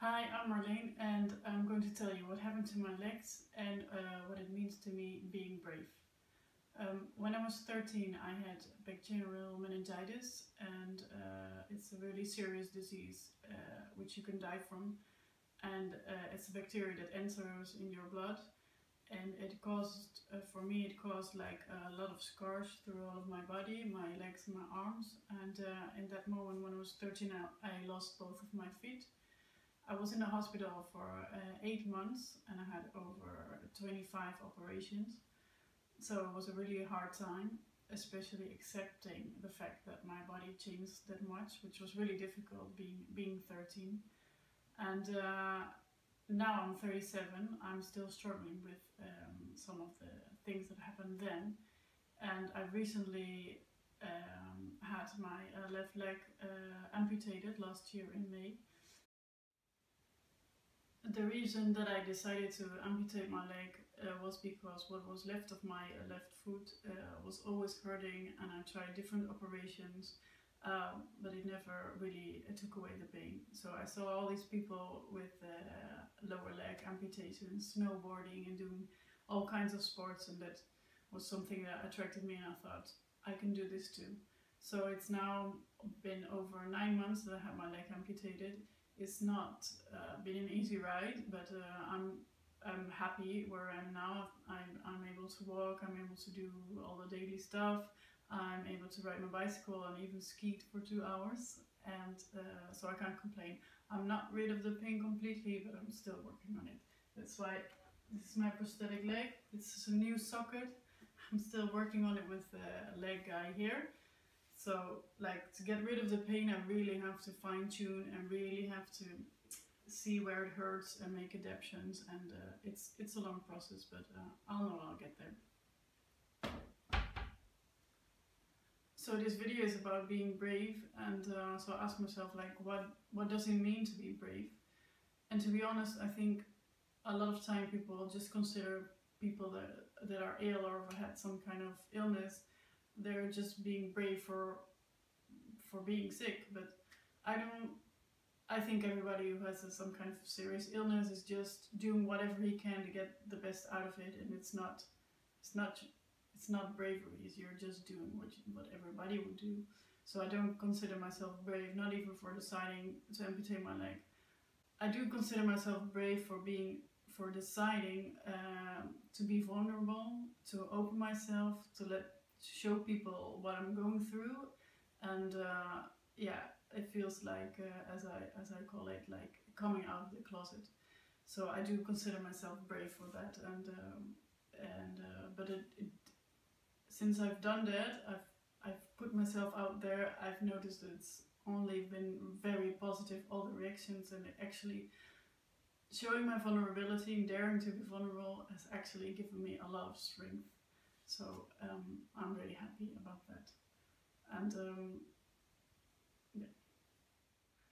Hi, I'm Marleen and I'm going to tell you what happened to my legs and uh, what it means to me being brave. Um, when I was 13 I had bacterial meningitis and uh, it's a really serious disease uh, which you can die from. And uh, it's a bacteria that enters in your blood and it caused, uh, for me it caused like a lot of scars through all of my body, my legs my arms. And uh, in that moment when I was 13 I, I lost both of my feet I was in the hospital for uh, eight months and I had over 25 operations. So it was a really hard time, especially accepting the fact that my body changed that much, which was really difficult being, being 13. And uh, now I'm 37, I'm still struggling with um, some of the things that happened then. And I recently um, had my uh, left leg uh, amputated last year in May the reason that I decided to amputate my leg uh, was because what was left of my uh, left foot uh, was always hurting and I tried different operations um, but it never really uh, took away the pain. So I saw all these people with uh, lower leg amputations, snowboarding and doing all kinds of sports and that was something that attracted me and I thought I can do this too. So it's now been over nine months that I had my leg amputated it's not uh, been an easy ride, but uh, I'm I'm happy where I am now. I'm, I'm able to walk, I'm able to do all the daily stuff, I'm able to ride my bicycle and even skied for two hours, and uh, so I can't complain. I'm not rid of the pain completely, but I'm still working on it. That's why this is my prosthetic leg. This is a new socket. I'm still working on it with the leg guy here. So like to get rid of the pain, I really have to fine tune and really have to see where it hurts and make adaptations and uh, it's it's a long process but uh, I'll know I'll get there. So this video is about being brave and uh, so I ask myself like what what does it mean to be brave and to be honest I think a lot of time people just consider people that, that are ill or have had some kind of illness they're just being brave for for being sick but I don't I think everybody who has some kind of serious illness is just doing whatever he can to get the best out of it and it's not it's not it's not bravery you're just doing what you, what everybody would do. So I don't consider myself brave not even for deciding to amputate my leg. I do consider myself brave for being for deciding uh, to be vulnerable to open myself to let show people what I'm going through. And uh, yeah it feels like uh, as I as I call it like coming out of the closet. So I do consider myself brave for that. And um, and uh, but it, it, since I've done that I've I've put myself out there. I've noticed it's only been very positive all the reactions and actually showing my vulnerability and daring to be vulnerable has actually given me a lot of strength so um, I'm really happy about that. And um, yeah.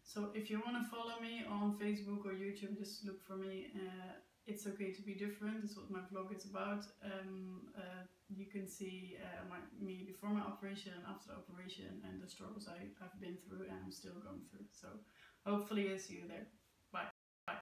So if you want to follow me on Facebook or YouTube, just look for me. Uh, it's okay to be different. That's what my vlog is about. Um, uh, you can see uh, my, me before my operation and after the operation and the struggles I, I've been through and I'm still going through. So hopefully I see you there.